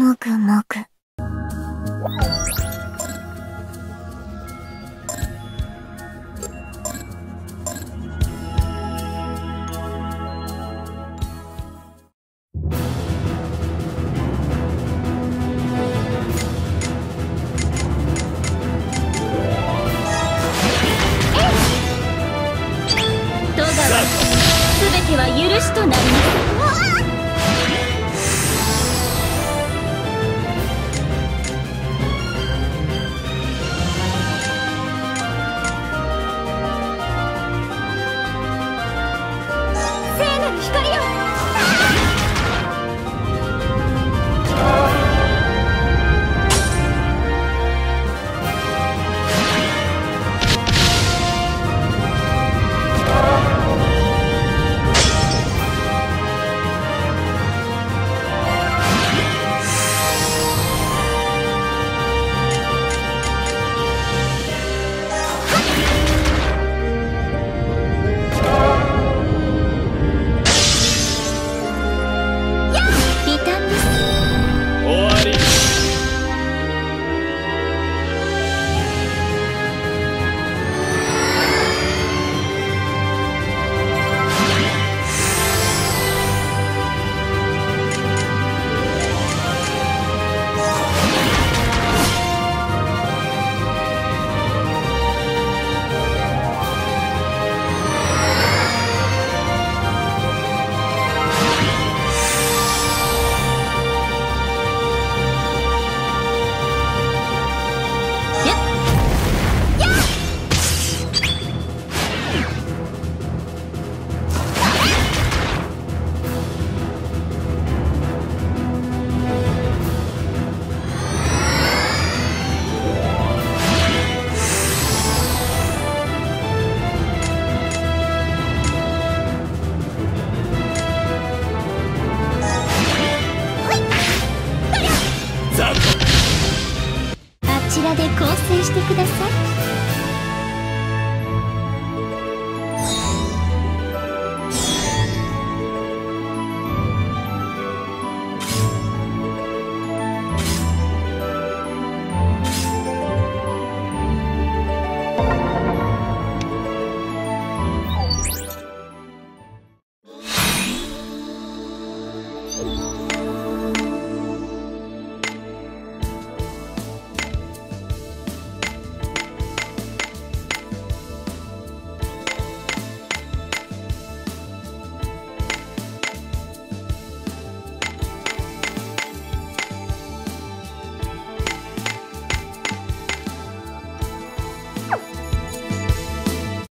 もぐもぐ。すべては許しとなります。